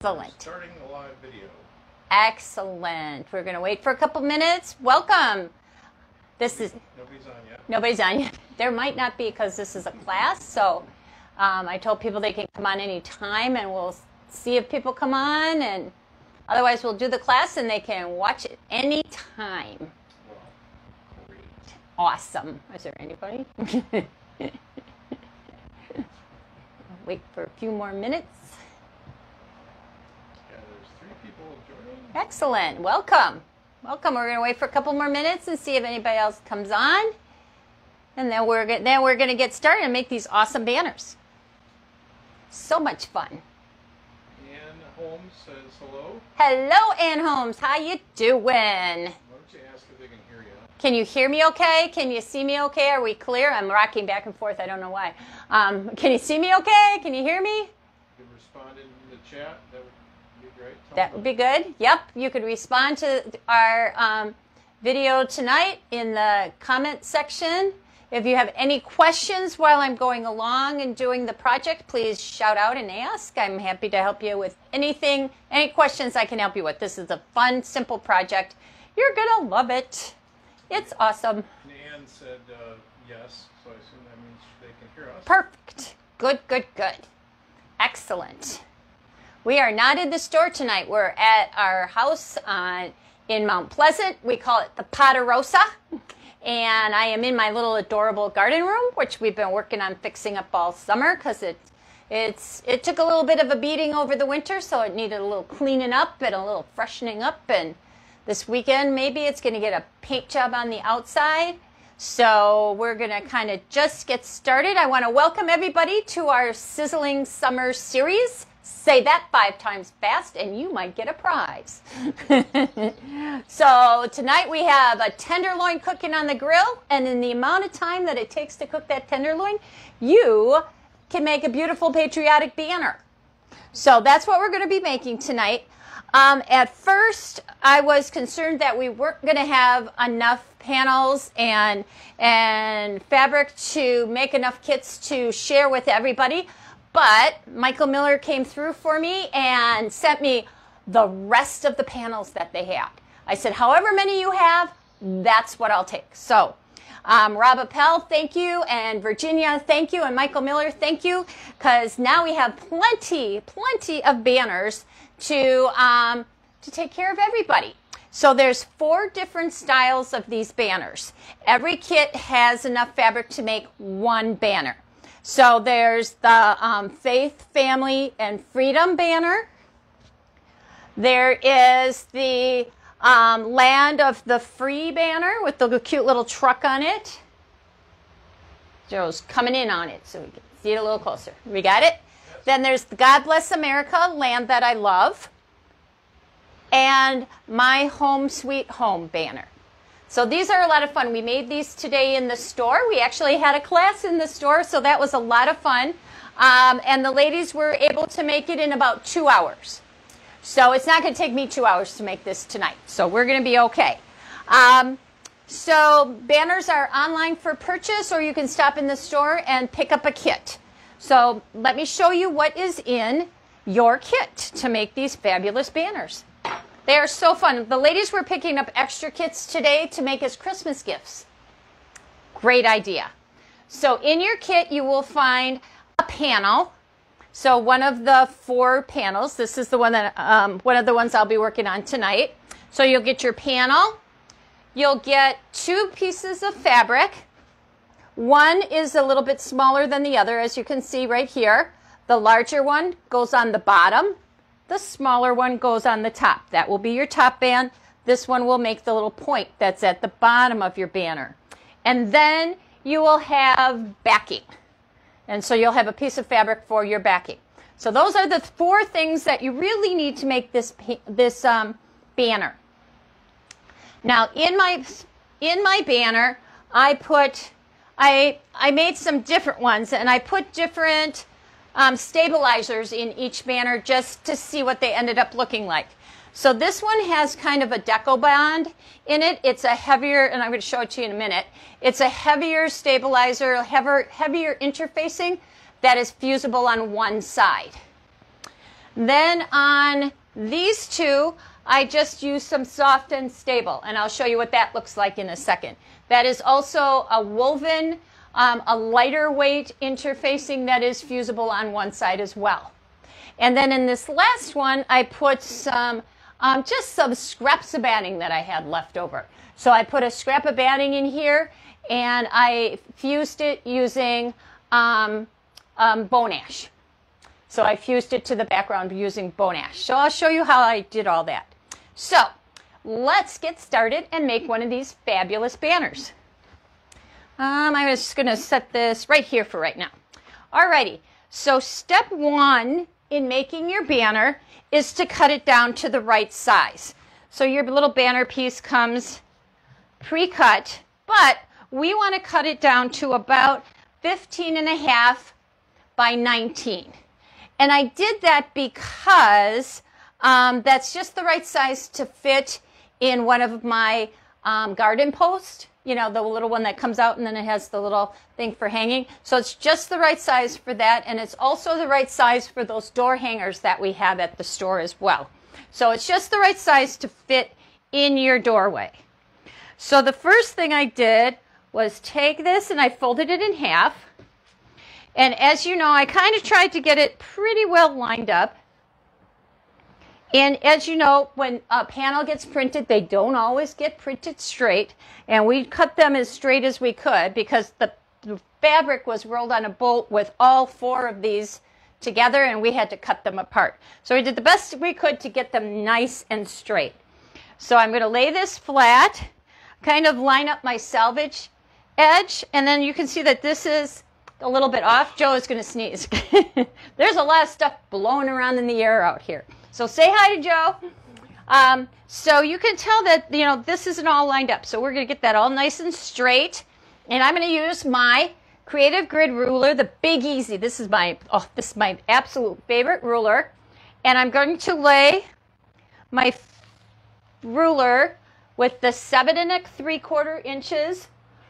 Excellent. Starting a live video. Excellent. We're going to wait for a couple minutes. Welcome. This is Nobody's on yet. nobody's on yet. There might not be because this is a class. So um, I told people they can come on any time, and we'll see if people come on. And otherwise, we'll do the class, and they can watch it any time. Well, great. Awesome. Is there anybody? wait for a few more minutes. Yeah, there's three people joining. Excellent. Welcome. Welcome. We're going to wait for a couple more minutes and see if anybody else comes on. And then we're then we're going to get started and make these awesome banners. So much fun. Ann Holmes says hello. Hello, Ann Holmes. How you doing? Why don't you ask if they can hear you? Can you hear me okay? Can you see me okay? Are we clear? I'm rocking back and forth. I don't know why. Um, can you see me okay? Can you hear me? You can respond in the chat. That would be That would be good. Yep. You could respond to our um, video tonight in the comment section. If you have any questions while I'm going along and doing the project, please shout out and ask. I'm happy to help you with anything, any questions I can help you with. This is a fun, simple project. You're going to love it. It's awesome. And Ann said uh, yes, so I assume that means they can hear us. Perfect. Good, good, good. Excellent. We are not in the store tonight. We're at our house on, in Mount Pleasant. We call it the Ponderosa. And I am in my little adorable garden room, which we've been working on fixing up all summer because it, it's, it took a little bit of a beating over the winter, so it needed a little cleaning up and a little freshening up. And this weekend, maybe it's going to get a paint job on the outside. So we're going to kind of just get started. I want to welcome everybody to our Sizzling Summer Series. Say that five times fast and you might get a prize. so tonight we have a tenderloin cooking on the grill, and in the amount of time that it takes to cook that tenderloin, you can make a beautiful patriotic banner. So that's what we're going to be making tonight. Um, at first, I was concerned that we weren't going to have enough panels and and fabric to make enough kits to share with everybody. But Michael Miller came through for me and sent me the rest of the panels that they had. I said, however many you have, that's what I'll take. So, um, Rob Appel, thank you, and Virginia, thank you, and Michael Miller, thank you, because now we have plenty, plenty of banners to um, to take care of everybody. So there's four different styles of these banners. Every kit has enough fabric to make one banner. So there's the um, Faith, Family, and Freedom banner. There is the um, Land of the Free banner with the cute little truck on it. Joe's coming in on it so we can see it a little closer. We got it? Then there's the God Bless America, Land That I Love, and My Home Sweet Home banner. So these are a lot of fun. We made these today in the store. We actually had a class in the store, so that was a lot of fun. Um, and the ladies were able to make it in about two hours. So it's not going to take me two hours to make this tonight. So we're going to be okay. Um, so banners are online for purchase, or you can stop in the store and pick up a kit. So let me show you what is in your kit to make these fabulous banners. They are so fun. The ladies were picking up extra kits today to make as Christmas gifts. Great idea. So in your kit, you will find a panel. So one of the four panels. This is the one that um, one of the ones I'll be working on tonight. So you'll get your panel. You'll get two pieces of fabric. One is a little bit smaller than the other, as you can see right here. The larger one goes on the bottom. The smaller one goes on the top. That will be your top band. This one will make the little point that's at the bottom of your banner. And then you will have backing. And so you'll have a piece of fabric for your backing. So those are the four things that you really need to make this, this um, banner. Now in my, in my banner, I put, I, I made some different ones and I put different um, stabilizers in each banner just to see what they ended up looking like. So this one has kind of a deco bond in it. It's a heavier, and I'm going to show it to you in a minute. It's a heavier stabilizer, heavier, heavier interfacing that is fusible on one side. Then on these two, I just use some soft and stable, and I'll show you what that looks like in a second. That is also a woven, um, a lighter weight interfacing that is fusible on one side as well. And then in this last one, I put some, um, just some scraps of batting that I had left over. So I put a scrap of batting in here and I fused it using um, um, Bo-Nash. So I fused it to the background using Bo-Nash. So I'll show you how I did all that. So let's get started and make one of these fabulous banners. Um, I'm just going to set this right here for right now. Alrighty, so step one in making your banner is to cut it down to the right size. So your little banner piece comes pre-cut, but we want to cut it down to about 15 and a half by 19. And I did that because um, that's just the right size to fit in one of my um, garden post, You know, the little one that comes out and then it has the little thing for hanging. So it's just the right size for that. And it's also the right size for those door hangers that we have at the store as well. So it's just the right size to fit in your doorway. So the first thing I did was take this and I folded it in half. And as you know, I kind of tried to get it pretty well lined up. And as you know, when a panel gets printed, they don't always get printed straight. And we cut them as straight as we could because the, fabric was rolled on a bolt with all four of these together and we had to cut them apart. So we did the best we could to get them nice and straight. So I'm going to lay this flat, kind of line up my selvage edge, and then you can see that this is a little bit off. Joe is going to sneeze. There's a lot of stuff blowing around in the air out here. So say hi to Joe. Um, so you can tell that, you know, this isn't all lined up. So we're going to get that all nice and straight. And I'm going to use my Creative Grid ruler, the Big Easy. This is my, oh, this is my absolute favorite ruler. And I'm going to lay my ruler with the seven and a three quarter inches.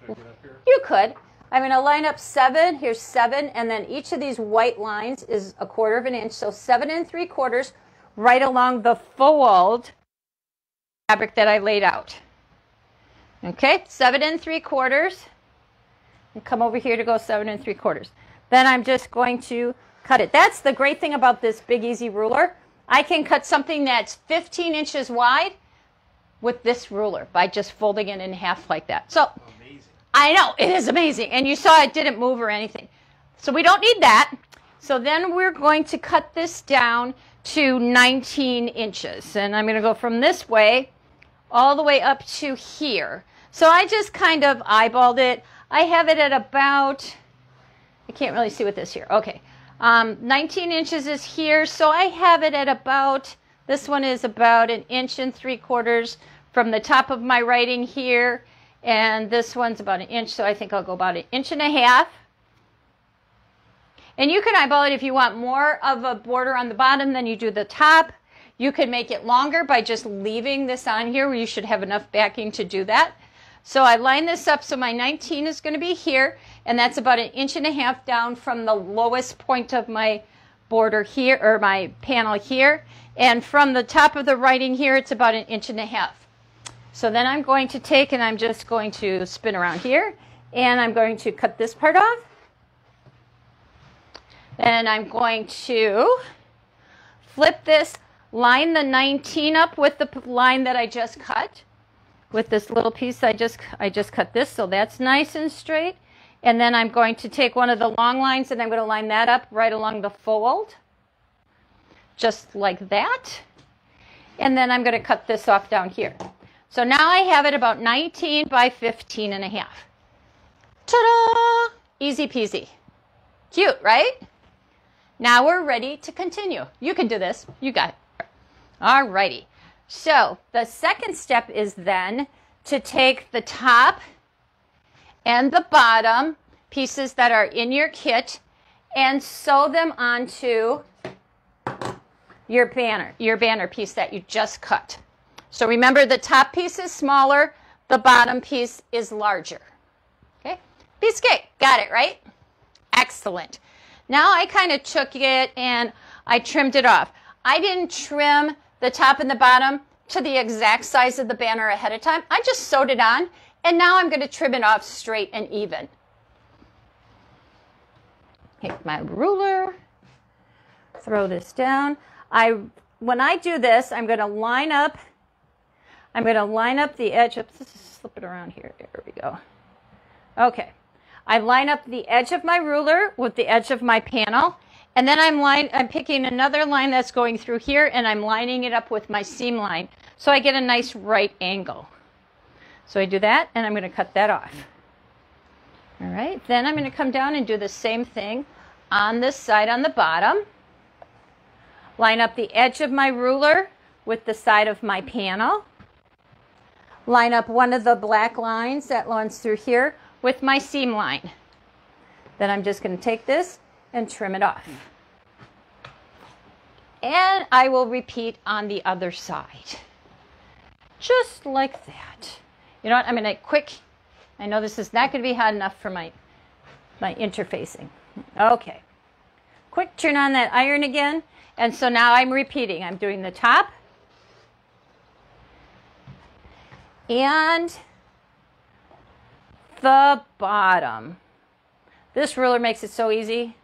You could. I'm going to line up seven. Here's seven. And then each of these white lines is a quarter of an inch. So seven and three quarters right along the fold fabric that I laid out. Okay, seven and three quarters. And come over here to go seven and three quarters. Then I'm just going to cut it. That's the great thing about this Big Easy ruler. I can cut something that's 15 inches wide with this ruler by just folding it in half like that. So amazing. I know, it is amazing. And you saw it didn't move or anything. So we don't need that. So then we're going to cut this down to 19 inches. And I'm going to go from this way all the way up to here. So I just kind of eyeballed it. I have it at about, I can't really see what this here. Okay. Um, 19 inches is here. So I have it at about, this one is about an inch and three quarters from the top of my writing here. And this one's about an inch. So I think I'll go about an inch and a half. And you can eyeball it if you want more of a border on the bottom than you do the top. You could make it longer by just leaving this on here where you should have enough backing to do that. So I line this up so my 19 is going to be here and that's about an inch and a half down from the lowest point of my border here or my panel here. And from the top of the writing here, it's about an inch and a half. So then I'm going to take and I'm just going to spin around here and I'm going to cut this part off. Then I'm going to flip this, line the 19 up with the line that I just cut. With this little piece I just, I just cut this, so that's nice and straight. And then I'm going to take one of the long lines and I'm going to line that up right along the fold. Just like that. And then I'm going to cut this off down here. So now I have it about 19 by 15 and a half. Ta-da! Easy peasy. Cute, right? Now we're ready to continue. You can do this. You got it. All righty. So the second step is then to take the top and the bottom pieces that are in your kit and sew them onto your banner, your banner piece that you just cut. So remember the top piece is smaller, the bottom piece is larger. Okay? Piece cake. Got it, right? Excellent. Now I kind of took it and I trimmed it off. I didn't trim the top and the bottom to the exact size of the banner ahead of time. I just sewed it on and now I'm going to trim it off straight and even. Take my ruler, throw this down. I, when I do this, I'm going to line up, I'm going to line up the edge. Oops, let's slip it around here. There we go. Okay. I line up the edge of my ruler with the edge of my panel. And then I'm line, I'm picking another line that's going through here and I'm lining it up with my seam line. So I get a nice right angle. So I do that and I'm going to cut that off. All right, then I'm going to come down and do the same thing on this side on the bottom. Line up the edge of my ruler with the side of my panel. Line up one of the black lines that runs through here with my seam line. Then I'm just going to take this and trim it off. And I will repeat on the other side. Just like that. You know what? I'm going to quick, I know this is not going to be hot enough for my, my interfacing. Okay. Quick turn on that iron again. And so now I'm repeating. I'm doing the top and the bottom. This ruler makes it so easy.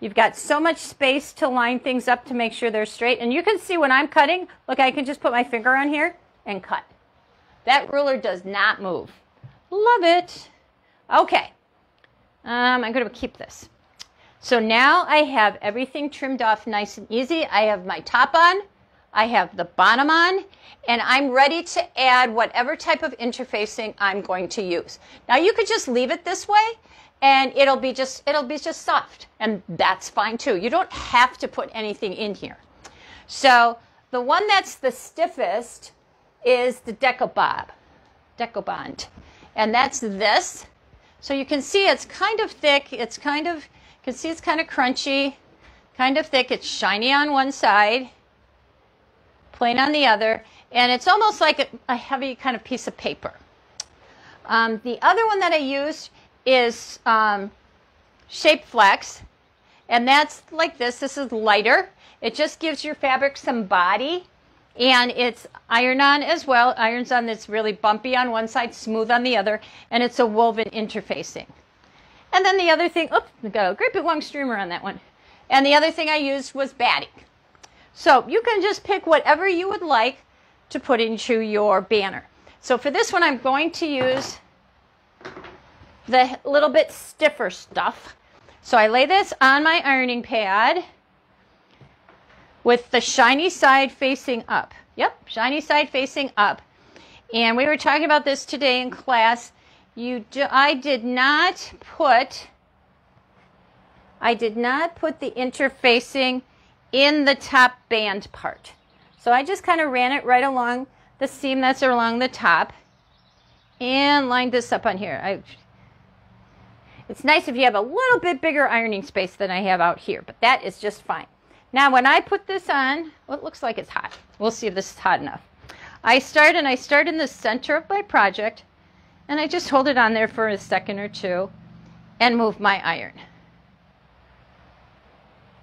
You've got so much space to line things up to make sure they're straight. And you can see when I'm cutting, look, I can just put my finger on here and cut. That ruler does not move. Love it. Okay. Um, I'm going to keep this. So now I have everything trimmed off nice and easy. I have my top on. I have the bottom on. And I'm ready to add whatever type of interfacing I'm going to use. Now you could just leave it this way and it'll be just it'll be just soft and that's fine too you don't have to put anything in here so the one that's the stiffest is the decobob decobond and that's this so you can see it's kind of thick it's kind of you can see it's kind of crunchy kind of thick it's shiny on one side plain on the other and it's almost like a, a heavy kind of piece of paper um, the other one that i used is um, Shape Flex, and that's like this. This is lighter. It just gives your fabric some body, and it's iron-on as well. Iron's on that's really bumpy on one side, smooth on the other, and it's a woven interfacing. And then the other thing, oops, I got a great big long streamer on that one. And the other thing I used was batting. So you can just pick whatever you would like to put into your banner. So for this one, I'm going to use the little bit stiffer stuff. So I lay this on my ironing pad with the shiny side facing up. Yep, shiny side facing up. And we were talking about this today in class. You do, I did not put I did not put the interfacing in the top band part. So I just kind of ran it right along the seam that's along the top and lined this up on here. I it's nice if you have a little bit bigger ironing space than I have out here, but that is just fine. Now, when I put this on, well, it looks like it's hot. We'll see if this is hot enough. I start and I start in the center of my project, and I just hold it on there for a second or two and move my iron.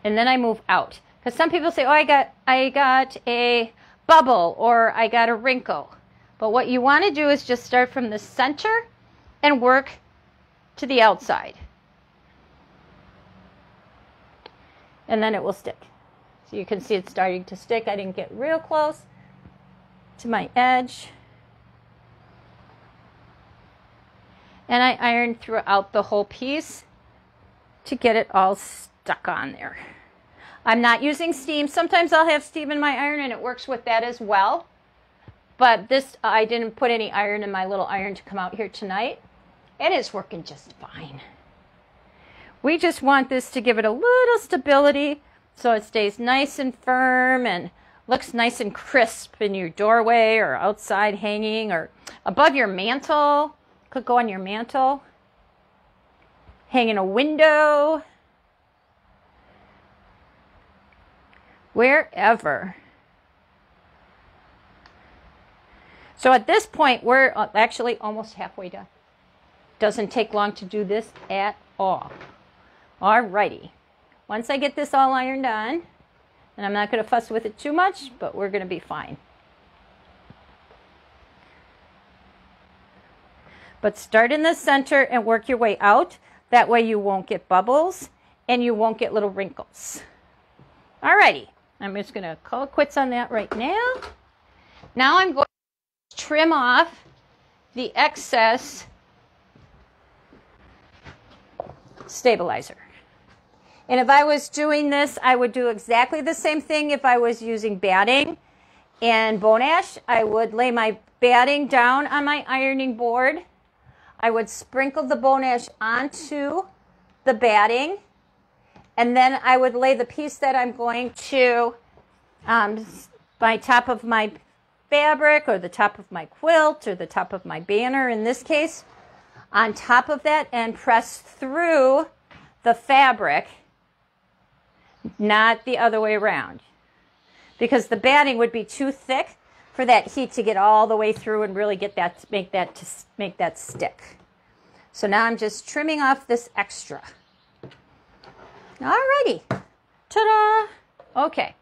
And then I move out. Because some people say, oh, I got, I got a bubble or I got a wrinkle. But what you want to do is just start from the center and work to the outside. And then it will stick. So you can see it's starting to stick. I didn't get real close to my edge. And I ironed throughout the whole piece to get it all stuck on there. I'm not using steam. Sometimes I'll have steam in my iron and it works with that as well. But this, I didn't put any iron in my little iron to come out here tonight. And It is working just fine. We just want this to give it a little stability so it stays nice and firm and looks nice and crisp in your doorway or outside hanging or above your mantle. Could go on your mantle. Hang in a window. Wherever. So at this point, we're uh, actually almost halfway done. Doesn't take long to do this at all. Alrighty. Once I get this all ironed on, And I'm not going to fuss with it too much, but we're going to be fine. But start in the center and work your way out. That way you won't get bubbles and you won't get little wrinkles. Alrighty, I'm just going to call quits on that right now. Now I'm going to trim off the excess stabilizer. And if I was doing this, I would do exactly the same thing if I was using batting and Bo-Nash. I would lay my batting down on my ironing board. I would sprinkle the Bo-Nash onto the batting. And then I would lay the piece that I'm going to, um, by top of my fabric or the top of my quilt or the top of my banner in this case, on top of that and press through the fabric not the other way around. Because the batting would be too thick for that heat to get all the way through and really get that make that to make that stick. So now I'm just trimming off this extra. Alrighty. Ta-da! Okay.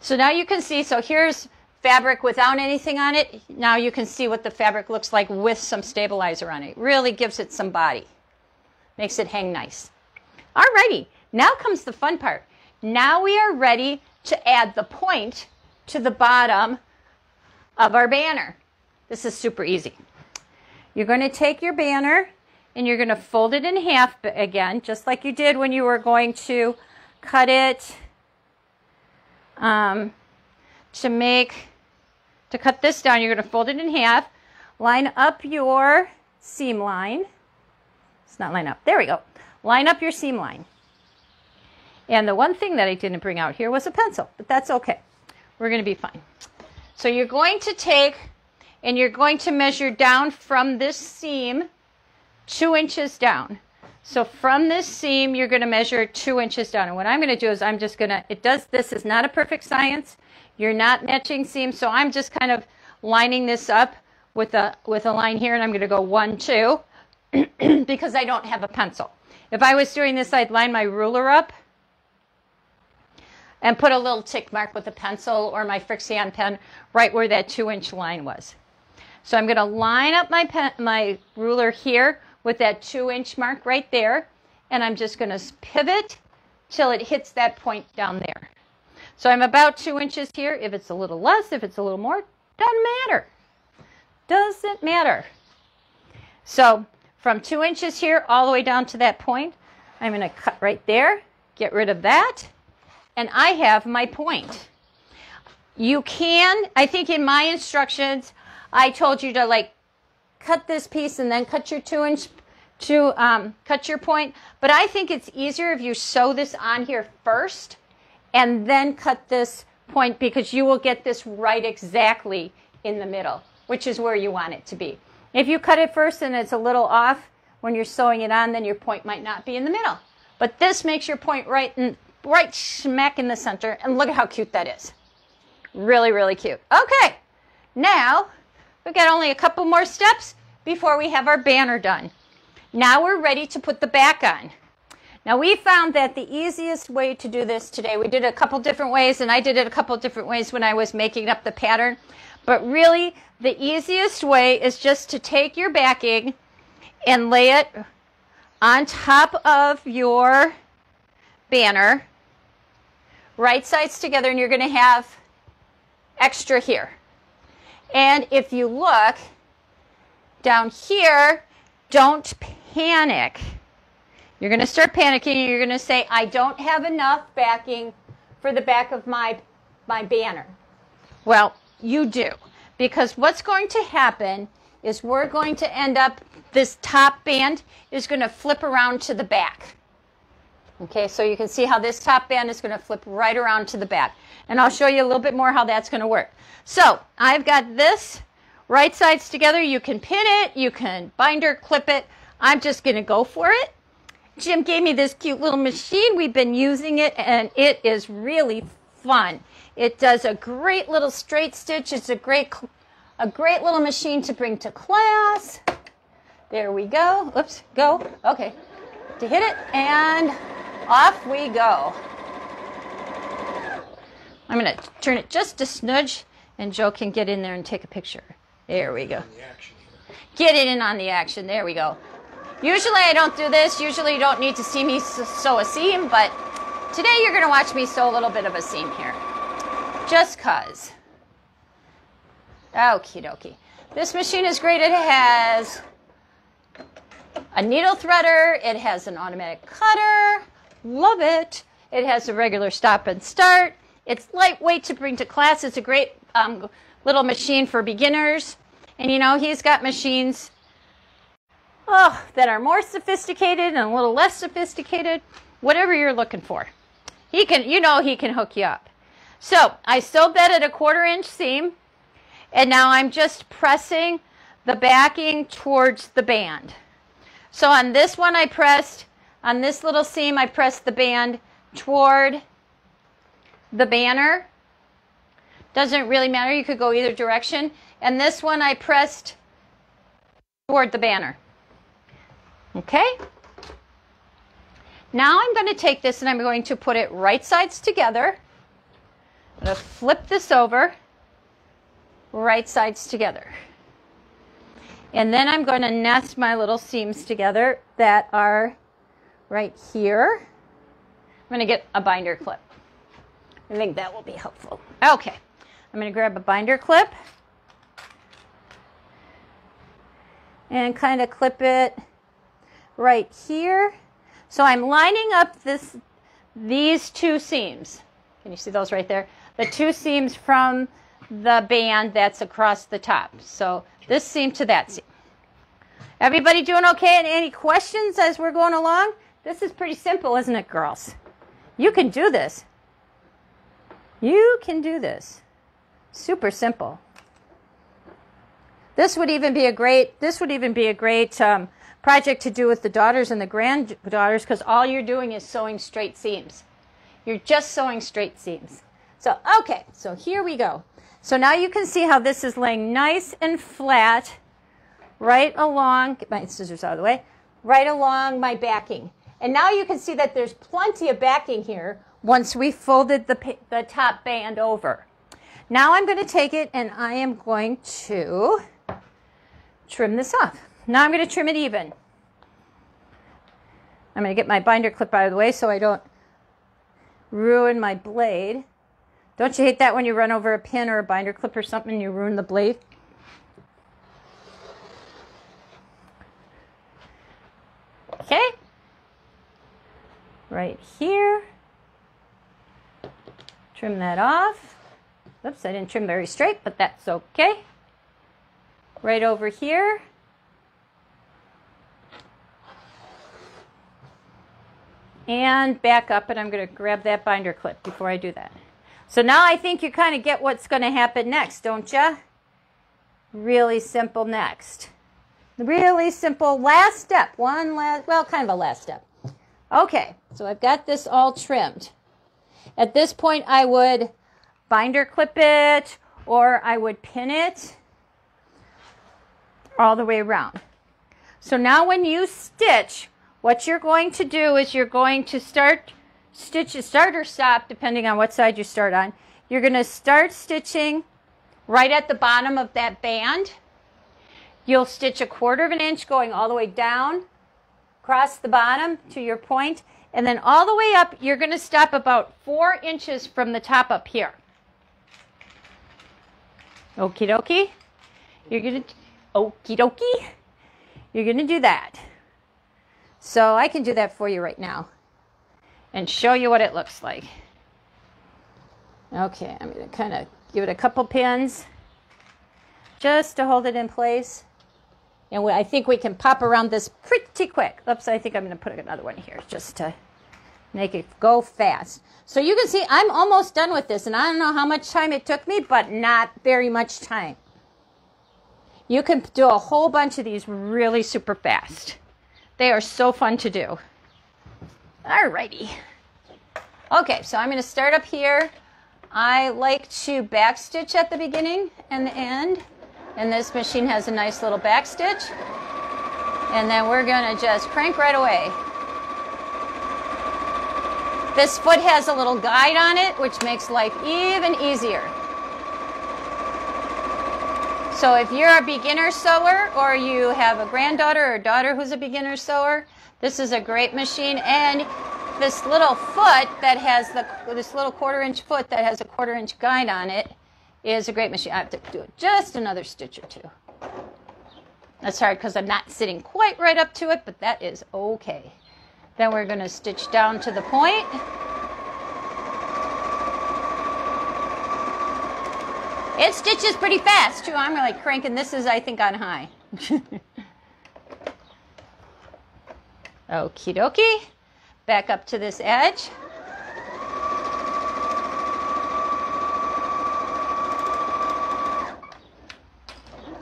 So now you can see, so here's fabric without anything on it. Now you can see what the fabric looks like with some stabilizer on it. Really gives it some body. Makes it hang nice. Alrighty, now comes the fun part. Now we are ready to add the point to the bottom of our banner. This is super easy. You're going to take your banner and you're going to fold it in half again, just like you did when you were going to cut it um, to make, to cut this down, you're going to fold it in half, line up your seam line, it's not line up. There we go. Line up your seam line. And the one thing that I didn't bring out here was a pencil, but that's okay. We're going to be fine. So you're going to take and you're going to measure down from this seam two inches down. So from this seam, you're going to measure two inches down. And what I'm going to do is I'm just going to, it does, this is not a perfect science. You're not matching seams. So I'm just kind of lining this up with a, with a line here and I'm going to go one, two. because I don't have a pencil. If I was doing this, I'd line my ruler up and put a little tick mark with a pencil or my Frixion pen right where that two inch line was. So I'm going to line up my, pen, my ruler here with that two inch mark right there. And I'm just going to pivot till it hits that point down there. So I'm about two inches here. If it's a little less, if it's a little more, doesn't matter. Doesn't matter. So from two inches here all the way down to that point. I'm going to cut right there, get rid of that, and I have my point. You can, I think in my instructions, I told you to like cut this piece and then cut your two inch to um, cut your point. But I think it's easier if you sew this on here first and then cut this point because you will get this right exactly in the middle, which is where you want it to be. If you cut it first and it's a little off when you're sewing it on, then your point might not be in the middle. But this makes your point right in, right smack in the center. And look at how cute that is. Really, really cute. Okay, now we've got only a couple more steps before we have our banner done. Now we're ready to put the back on. Now we found that the easiest way to do this today, we did a couple different ways and I did it a couple different ways when I was making up the pattern. But really, the easiest way is just to take your backing and lay it on top of your banner, right sides together, and you're going to have extra here. And if you look down here, don't panic. You're going to start panicking you're going to say, I don't have enough backing for the back of my, my banner. Well, you do. Because what's going to happen is we're going to end up, this top band is going to flip around to the back. Okay, so you can see how this top band is going to flip right around to the back. And I'll show you a little bit more how that's going to work. So I've got this right sides together. You can pin it, you can binder clip it. I'm just going to go for it. Jim gave me this cute little machine. We've been using it and it is really fun. It does a great little straight stitch. It's a great, a great little machine to bring to class. There we go. Oops, go. Okay. To hit it and Off we go. I'm going to turn it just a snudge and Joe can get in there and take a picture. There we go. The action here. Get it in on the action. There we go. Usually I don't do this. Usually you don't need to see me sew a seam, but today you're going to watch me sew a little bit of a seam here. Just cuz. Okie dokie. This machine is great. It has a needle threader. It has an automatic cutter. Love it. It has a regular stop and start. It's lightweight to bring to class. It's a great um, little machine for beginners. And you know, he's got machines oh, that are more sophisticated and a little less sophisticated, whatever you're looking for. He can, you know, he can hook you up. So I sewed that at a quarter inch seam, and now I'm just pressing the backing towards the band. So on this one, I pressed, on this little seam, I pressed the band toward the banner. Doesn't really matter, you could go either direction. And this one, I pressed toward the banner. Okay? Now I'm going to take this and I'm going to put it right sides together. I'm going to flip this over, right sides together. And then I'm going to nest my little seams together that are right here. I'm going to get a binder clip. I think that will be helpful. Okay, I'm going to grab a binder clip and kind of clip it right here. So I'm lining up this these two seams. Can you see those right there? The two seams from the band that's across the top. So this seam to that seam. Everybody doing okay? And any questions as we're going along? This is pretty simple, isn't it, girls? You can do this. You can do this. Super simple. This would even be a great. This would even be a great um, project to do with the daughters and the granddaughters because all you're doing is sewing straight seams. You're just sewing straight seams. So okay, so here we go. So now you can see how this is laying nice and flat right along. Get my scissors out of the way. Right along my backing. And now you can see that there's plenty of backing here once we folded the, the top band over. Now I'm going to take it and I am going to trim this off. Now I'm going to trim it even. I'm going to get my binder clip out of the way so I don't ruin my blade. Don't you hate that when you run over a pin or a binder clip or something and you ruin the blade? Okay. Right here. Trim that off. Oops, I didn't trim very straight, but that's okay. Right over here. And back up, and I'm going to grab that binder clip before I do that. So now I think you kind of get what's going to happen next, don't you? Really simple next. Really simple last step. One last, well, kind of a last step. Okay, so I've got this all trimmed. At this point, I would binder clip it or I would pin it all the way around. So now when you stitch, what you're going to do is you're going to start stitch start or stop depending on what side you start on. You're going to start stitching right at the bottom of that band. You'll stitch a quarter of an inch going all the way down across the bottom to your point, and then all the way up, you're going to stop about four inches from the top up here. Okie dokie. You're going to, okie dokie. You're going to do that. So I can do that for you right now and show you what it looks like. Okay, I'm going to kind of give it a couple pins just to hold it in place. And I think we can pop around this pretty quick. Oops, I think I'm going to put another one here just to make it go fast. So you can see I'm almost done with this, and I don't know how much time it took me, but not very much time. You can do a whole bunch of these really super fast. They are so fun to do. Alrighty. Okay, so I'm going to start up here. I like to backstitch at the beginning and the end. And this machine has a nice little back stitch. And then we're going to just crank right away. This foot has a little guide on it, which makes life even easier. So if you're a beginner sewer or you have a granddaughter or daughter who's a beginner sewer, this is a great machine. And this little foot that has the this little quarter inch foot that has a quarter inch guide on it is a great machine. I have to do just another stitch or two. That's hard because I'm not sitting quite right up to it, but that is okay. Then we're going to stitch down to the point. It stitches pretty fast too. I'm like cranking. This is, I think, on high. Okie dokie. Back up to this edge.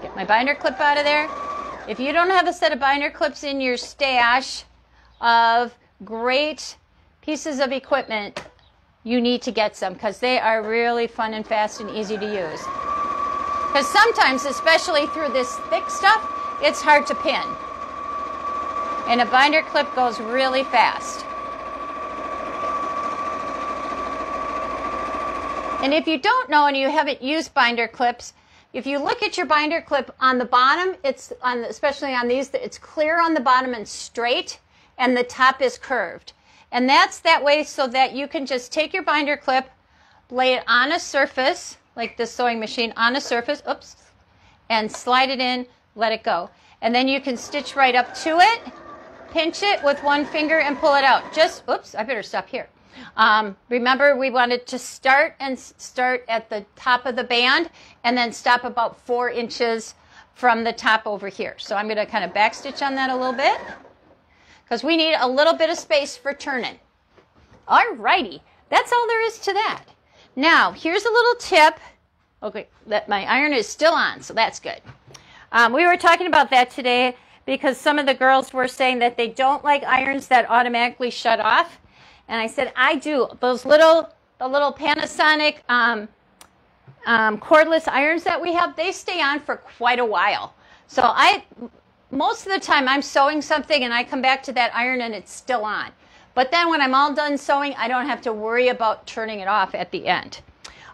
Get my binder clip out of there. If you don't have a set of binder clips in your stash of great pieces of equipment, you need to get some because they are really fun and fast and easy to use. Because sometimes, especially through this thick stuff, it's hard to pin. And a binder clip goes really fast. And if you don't know and you haven't used binder clips, if you look at your binder clip on the bottom, it's on especially on these, it's clear on the bottom and straight, and the top is curved. And that's that way so that you can just take your binder clip, lay it on a surface, like this sewing machine, on a surface, oops, and slide it in, let it go. And then you can stitch right up to it, pinch it with one finger and pull it out. Just, oops, I better stop here. Um, remember, we wanted to start and start at the top of the band and then stop about four inches from the top over here. So I'm going to kind of backstitch on that a little bit because we need a little bit of space for turning. All righty, that's all there is to that. Now, here's a little tip. Okay, that my iron is still on, so that's good. Um, we were talking about that today because some of the girls were saying that they don't like irons that automatically shut off. And I said, I do. Those little, the little Panasonic um, um, cordless irons that we have, they stay on for quite a while. So I, most of the time I'm sewing something and I come back to that iron and it's still on. But then when I'm all done sewing, I don't have to worry about turning it off at the end.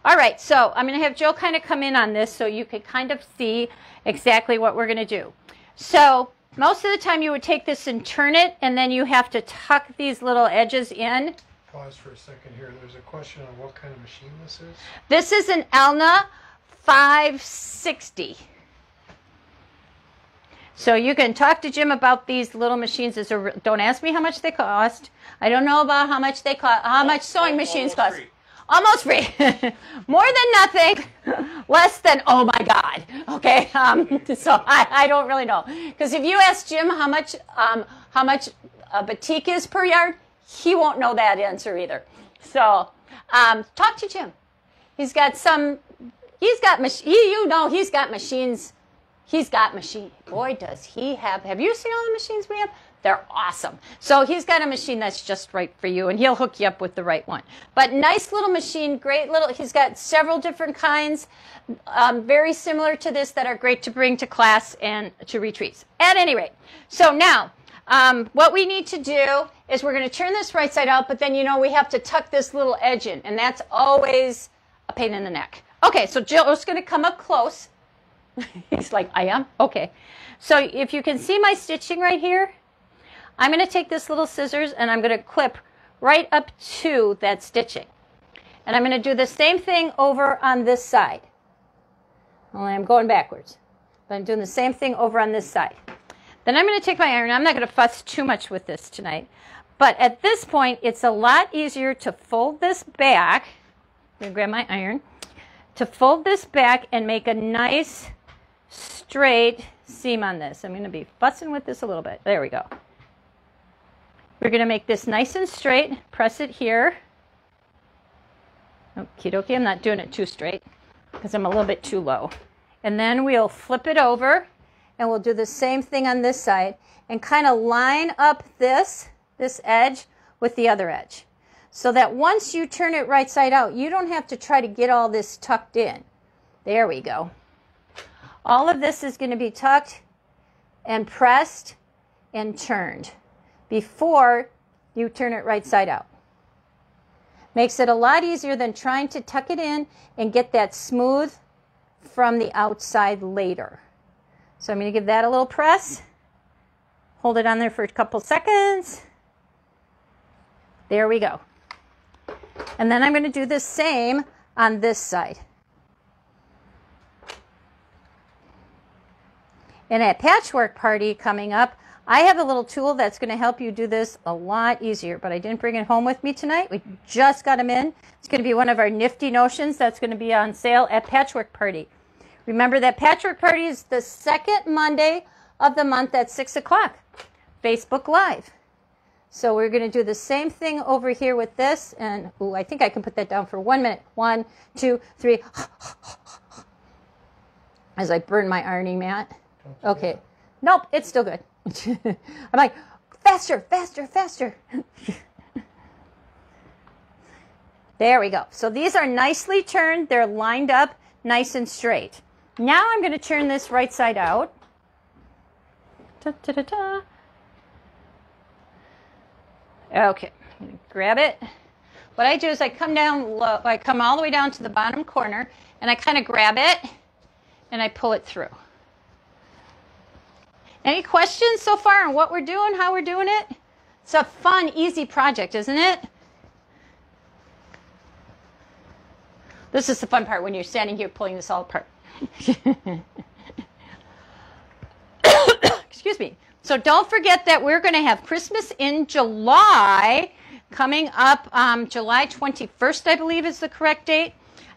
All right, so I'm going to have Jill kind of come in on this so you can kind of see exactly what we're going to do. So most of the time you would take this and turn it, and then you have to tuck these little edges in. Pause for a second here. There's a question on what kind of machine this is. This is an Elna 560. So you can talk to Jim about these little machines. A, don't ask me how much they cost. I don't know about how much they cost. How much sewing machines cost. Free almost free. More than nothing, less than oh my god. Okay, um, so I, I don't really know because if you ask Jim how much um, how much a batik is per yard, he won't know that answer either. So um, talk to Jim. He's got some. He's got mach- he, you know he's got machines. He's got machine. Boy, does he have! Have you seen all the machines we have? They're awesome. So he's got a machine that's just right for you, and he'll hook you up with the right one. But nice little machine, great little. He's got several different kinds, um, very similar to this, that are great to bring to class and to retreats. At any rate, so now um, what we need to do is we're going to turn this right side out, but then you know we have to tuck this little edge in, and that's always a pain in the neck. Okay, so jill Jill's going to come up close. He's like, I am? Okay. So if you can see my stitching right here, I'm going to take this little scissors and I'm going to clip right up to that stitching. And I'm going to do the same thing over on this side. Only I'm going backwards. But I'm doing the same thing over on this side. Then I'm going to take my iron. I'm not going to fuss too much with this tonight. But at this point, it's a lot easier to fold this back. I'm going to grab my iron. To fold this back and make a nice straight seam on this. I'm going to be fussing with this a little bit. There we go. We're going to make this nice and straight. Press it here. Okie dokie, I'm not doing it too straight because I'm a little bit too low. And then we'll flip it over and we'll do the same thing on this side and kind of line up this, this edge with the other edge. So that once you turn it right side out, you don't have to try to get all this tucked in. There we go. All of this is going to be tucked and pressed and turned before you turn it right side out. Makes it a lot easier than trying to tuck it in and get that smooth from the outside later. So I'm going to give that a little press. Hold it on there for a couple seconds. There we go. And then I'm going to do the same on this side. And at Patchwork Party coming up, I have a little tool that's going to help you do this a lot easier, but I didn't bring it home with me tonight. We just got them in. It's going to be one of our nifty notions that's going to be on sale at Patchwork Party. Remember that Patchwork Party is the second Monday of the month at 6 o'clock, Facebook Live. So we're going to do the same thing over here with this. And ooh, I think I can put that down for one minute. One, two, three. As I burn my ironing mat. Okay. Nope, it's still good. I'm like, faster, faster, faster. there we go. So these are nicely turned. They're lined up nice and straight. Now I'm going to turn this right side out. Da, da, da, okay, grab it. What I do is I come down low, I come all the way down to the bottom corner and I kind of grab it and I pull it through. Any questions so far on what we're doing, how we're doing it? It's a fun, easy project, isn't it? This is the fun part when you're standing here pulling this all apart. Excuse me. So don't forget that we're going to have Christmas in July coming up um, July 21st, I believe is the correct date.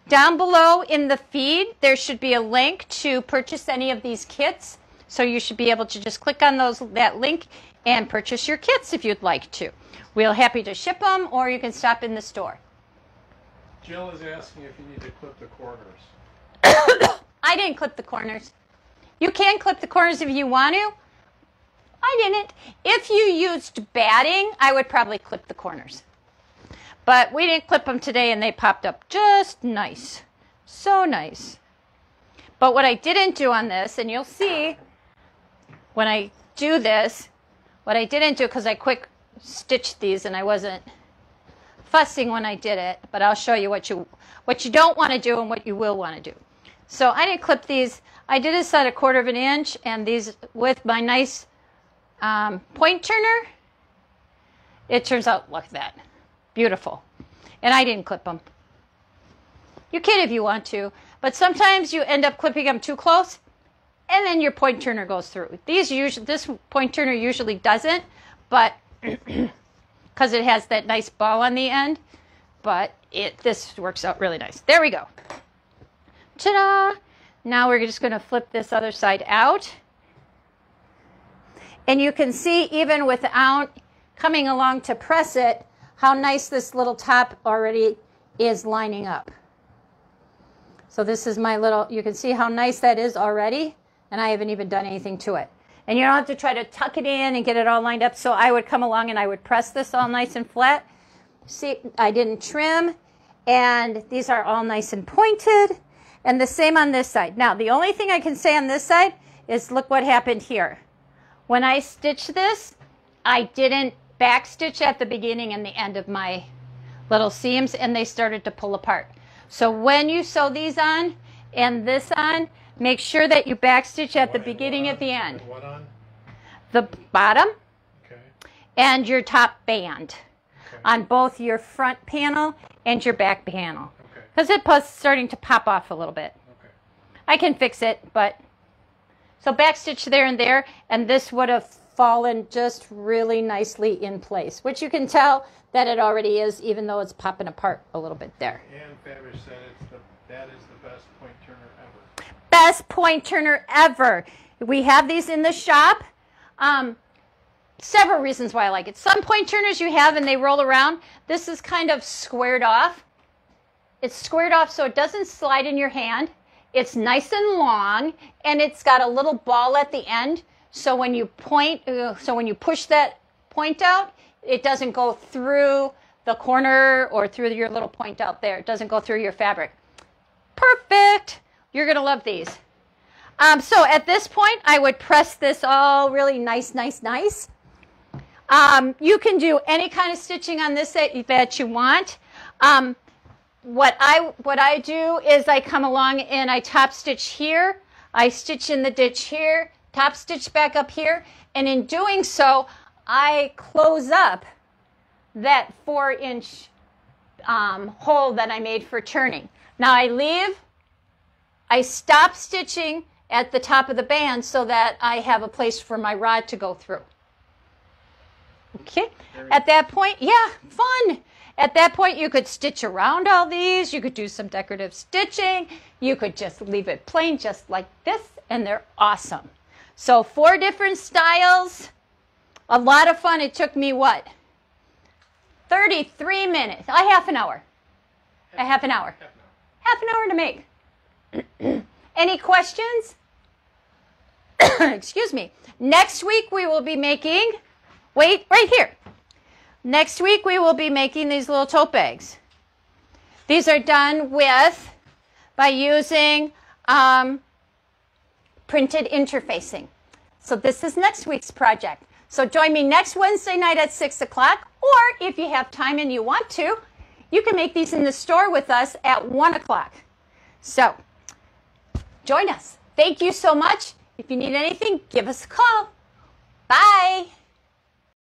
Down below in the feed, there should be a link to purchase any of these kits. So you should be able to just click on those that link and purchase your kits if you'd like to. We're happy to ship them, or you can stop in the store. Jill is asking if you need to clip the corners. I didn't clip the corners. You can clip the corners if you want to. I didn't. If you used batting, I would probably clip the corners. But we didn't clip them today and they popped up just nice. So nice. But what I didn't do on this, and you'll see when I do this, what I didn't do because I quick stitched these and I wasn't fussing when I did it, but I'll show you what you what you don't want to do and what you will want to do. So I didn't clip these. I did this at a quarter of an inch and these with my nice um, point turner. It turns out like that. Beautiful. And I didn't clip them. You can if you want to, but sometimes you end up clipping them too close and then your point turner goes through. These usually, this point turner usually doesn't, but because it has that nice ball on the end, but it this works out really nice. There we go. Ta-da! Now we're just going to flip this other side out. And you can see even without coming along to press it, how nice this little top already is lining up. So this is my little, you can see how nice that is already and I haven't even done anything to it. And you don't have to try to tuck it in and get it all lined up. So I would come along and I would press this all nice and flat. See, I didn't trim and these are all nice and pointed and the same on this side. Now, the only thing I can say on this side is look what happened here. When I stitched this, I didn't back stitch at the beginning and the end of my little seams and they started to pull apart. So when you sew these on and this on, Make sure that you backstitch at the beginning at the end. What on? The bottom Okay. and your top band Okay. on both your front panel and your back panel. Okay. Because it's starting to pop off a little bit. Okay. I can fix it, but so backstitch there and there, and this would have fallen just really nicely in place, which you can tell that it already is, even though it's popping apart a little bit there. And Fabish said it's the that is the best point turner. Best point turner ever. We have these in the shop. Um, several reasons why I like it. Some point turners you have and they roll around. This is kind of squared off. It's squared off so it doesn't slide in your hand. It's nice and long and it's got a little ball at the end. So when you point, so when you push that point out, it doesn't go through the corner or through your little point out there. It doesn't go through your fabric. Perfect. You're going to love these. Um, so at this point, I would press this all really nice, nice, nice. Um, you can do any kind of stitching on this that, that you want. Um, what I what I do is I come along and I top stitch here, I stitch in the ditch here, top stitch back up here, and in doing so, I close up that four inch um, hole that I made for turning. Now I leave, I stop stitching at the top of the band so that I have a place for my rod to go through. Okay, at that point, yeah, fun. At that point, you could stitch around all these. You could do some decorative stitching. You could just leave it plain just like this, and they're awesome. So four different styles. A lot of fun. It took me what? 33 minutes. A half an hour. A half an hour. Half an hour to make. Any questions? Excuse me. Next week we will be making, wait, right here. Next week we will be making these little tote bags. These are done with, by using um, printed interfacing. So this is next week's project. So join me next Wednesday night at 6 o'clock, or if you have time and you want to, you can make these in the store with us at 1 o'clock. So join us. Thank you so much. If you need anything, give us a call. Bye.